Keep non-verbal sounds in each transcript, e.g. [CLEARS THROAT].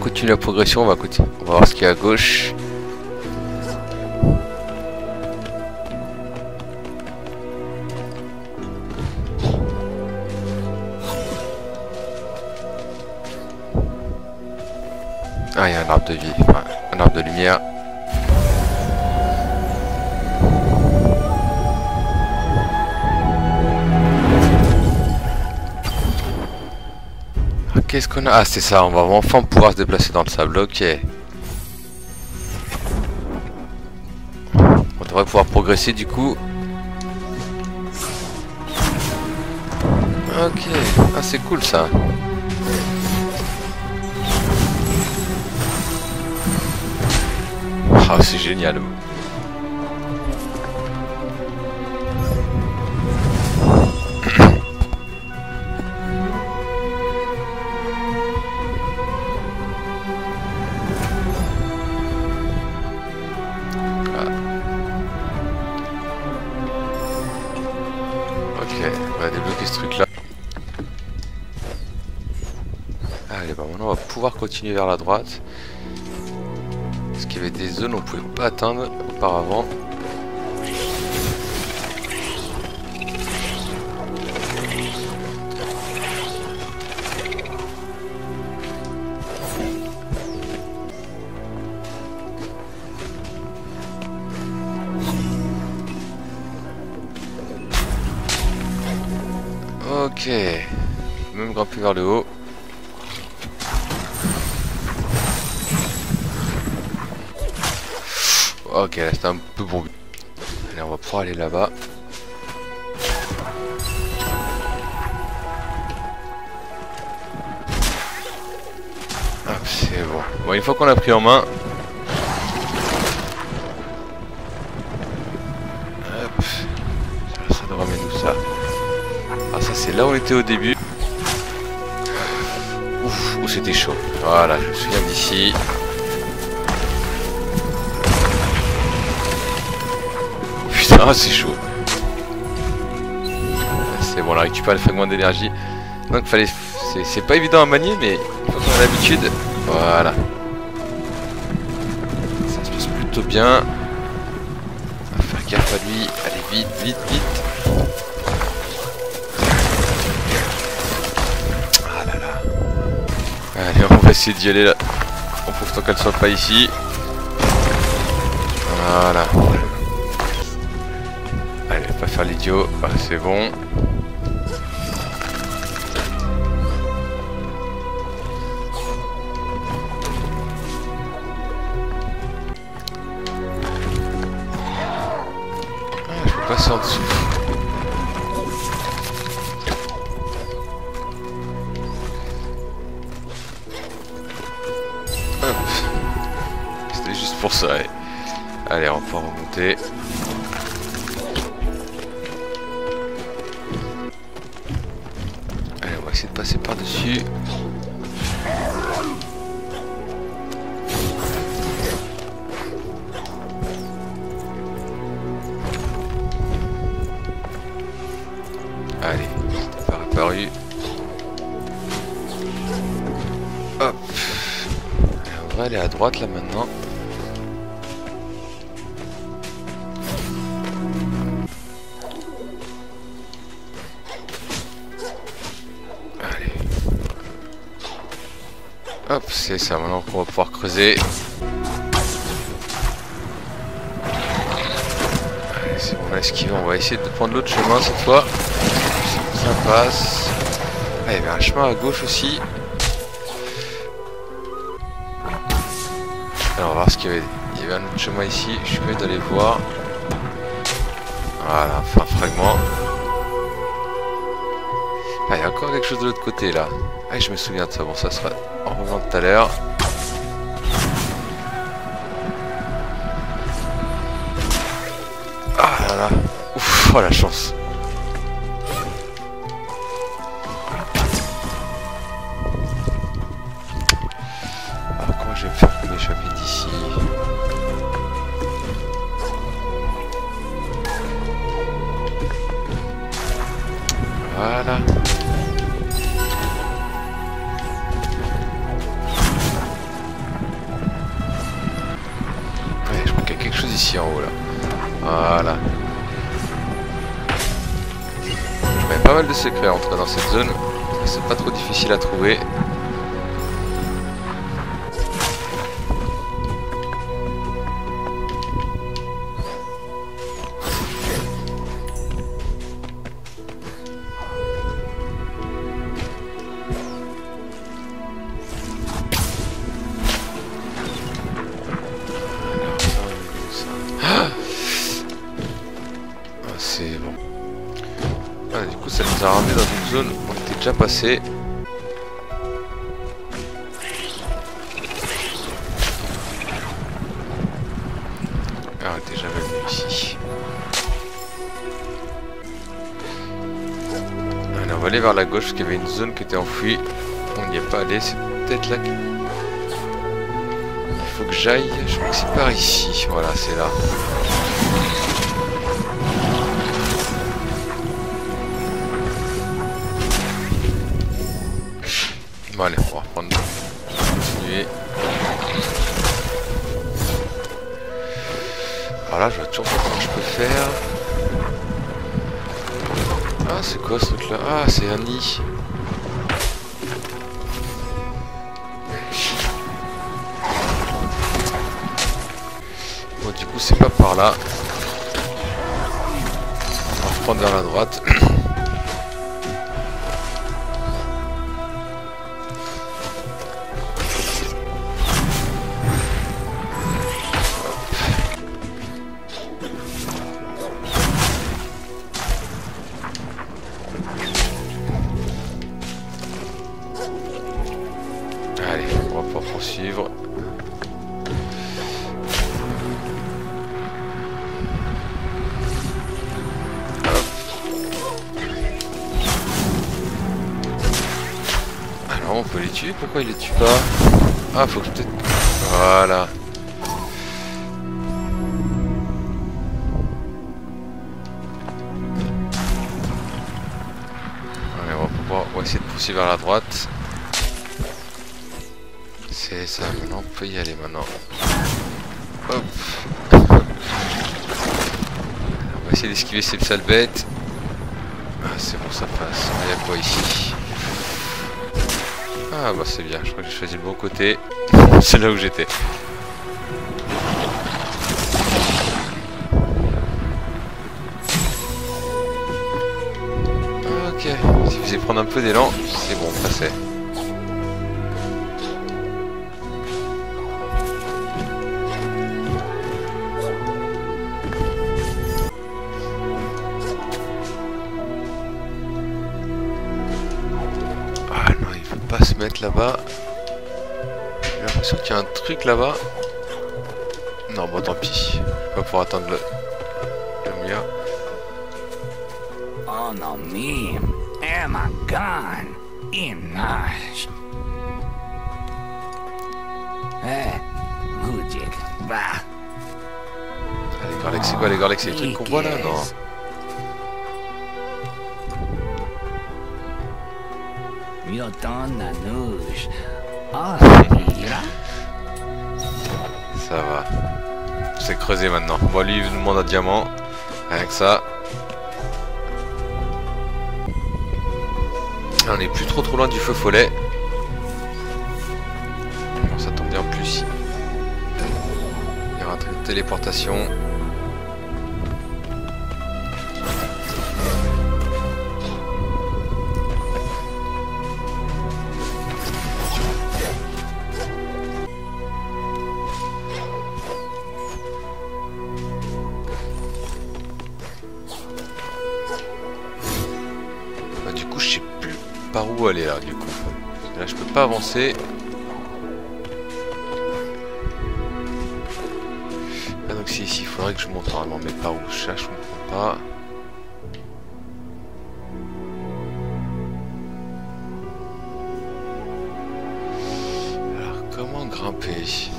continuer la progression, on va, continuer. on va voir ce qu'il y a à gauche. Ah, il y a un arbre de vie, Qu'est-ce qu'on a? Ah, c'est ça, on va enfin pouvoir se déplacer dans le sable, ok. On devrait pouvoir progresser du coup. Ok, ah c'est cool ça. Ah, c'est génial. Bah maintenant on va pouvoir continuer vers la droite. Parce qu'il y avait des zones où on pouvait pas atteindre auparavant. Ok. Même grimper vers le haut. Ok, là c'était un peu bon. Allez, on va pouvoir aller là-bas. Hop, c'est bon. Bon, une fois qu'on l'a pris en main. Ça, ça devrait amener nous ça? Ah, ça c'est là où on était au début. Ouf, où c'était chaud. Voilà, je me souviens d'ici. Putain, c'est chaud. C'est bon, on a récupéré le fragment d'énergie. Donc fallait, c'est pas évident à manier, mais il faut qu'on ait l'habitude. Voilà. Ça se passe plutôt bien. On va faire gaffe à lui. Allez, vite, vite, vite. Ah là là. Allez, on va essayer d'y aller là. On pourtant qu'elle soit pas ici. Voilà. L'idiot. Ah, c'est bon. Ah, je peux passer en dessous. Hop. C'était juste pour ça. ouais. Allez, on va remonter. De passer par-dessus. Allez, pas apparu. Hop. On va aller à droite là maintenant. C'est ça maintenant qu'on va pouvoir creuser. C'est bon, on esquivé, on va essayer de prendre l'autre chemin cette fois. Ça passe. Ah, il y avait un chemin à gauche aussi. Alors, on va voir ce qu'il y avait. Il y avait un autre chemin ici, je suis curieux d'aller voir. Voilà, enfin, un fragment. Ah, il y a encore quelque chose de l'autre côté là. Ah, je me souviens de ça. Bon, ça sera en revenant tout à l'heure. Ah là là. Ouf, oh la chance. en haut là. Voilà. Je pas mal de secrets en dans cette zone. C'est pas trop difficile à trouver. Déjà passé. Ah, on jamais venu ici. Allez, on va aller vers la gauche parce qu'il y avait une zone qui était enfouie. On n'y est pas allé, c'est peut-être là que... Il faut que j'aille, je crois que c'est par ici. Voilà, c'est là. Bon allez, on va reprendre. Continuer. Voilà, je vois toujours pas comment je peux faire. Ah, c'est quoi ce truc là Ah, c'est un nid. Bon, du coup, c'est pas par là. On va reprendre vers la droite. [CLEARS THROAT] On peut les tuer, pourquoi il les tue pas Ah faut que je peut-être... Voilà. Allez, on va pouvoir essayer de pousser vers la droite. C'est ça, maintenant on peut y aller maintenant. Hop. On va essayer d'esquiver ces sales bêtes. Ah, c'est bon, ça passe. Il y a quoi ici? Ah bah c'est bien, je crois que j'ai choisi le bon côté. [LAUGHS] c'est là où j'étais. Ok, si vous allez prendre un peu d'élan, c'est bon, passez. Se mettre là-bas. J'ai l'impression qu'il y a un truc là-bas. Non, bon tant pis. Je vais pas pouvoir attendre le, le mien. Oh no me, Emma gone. Image. Eh, Mujik, bah. Ah, c'est quoi les C'est les trucs qu'on voit là Non. Mira. Ça va. C'est creusé maintenant. Bon, lui, il nous demande un diamant. Que ça. On est plus trop trop loin du feu follet. Bon, ça tombe bien en plus. Il y aura un truc de téléportation. Par où aller là, du coup. Là, je peux pas avancer. Ah, donc c'est ici, il faudrait que je monte normalement, mais par où cherche, je comprends pas. Alors, comment grimper?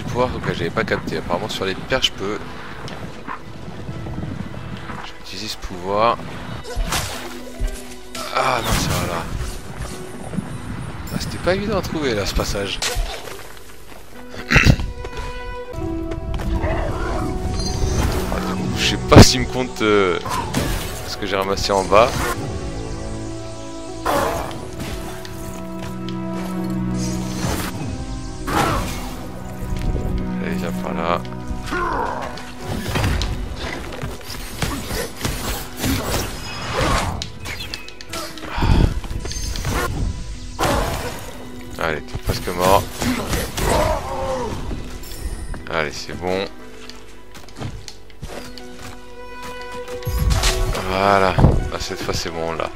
Le pouvoir. Ok, j'avais pas capté. Apparemment, sur les perches, je peux. Utiliser ce pouvoir. Ah non, c'est là. Ah, C'était pas évident à trouver là ce passage. [COUGHS] Ah, je sais pas s'il me compte euh, ce que j'ai ramassé en bas. C'est bon. Voilà. Ah, cette fois, c'est bon, là.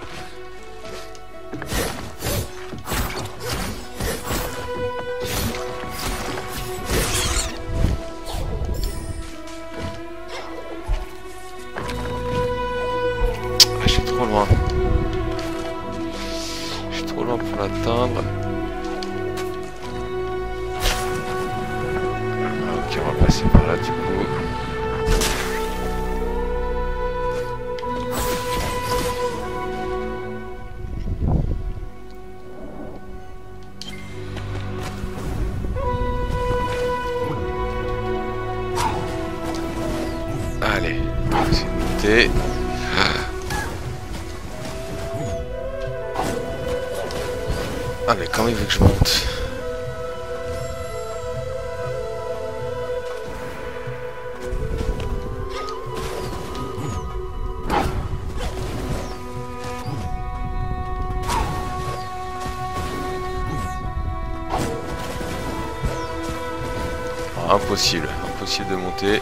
Impossible, impossible de monter.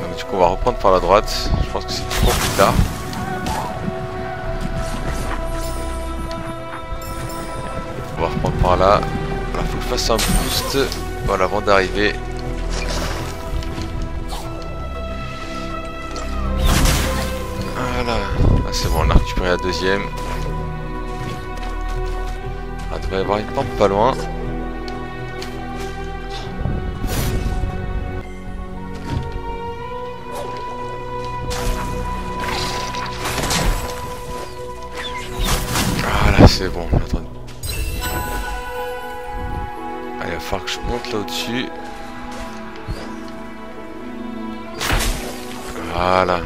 Donc du coup on va reprendre par la droite. Je pense que c'est toujours plus tard. On va reprendre par là. Alors faut que je fasse un boost. Voilà avant d'arriver. Voilà. Ah, c'est bon, on a récupéré la deuxième. Ah, devrait y avoir une pente pas loin. Voilà, c'est bon. Attends. Allez, il va falloir que je monte là au-dessus. Voilà.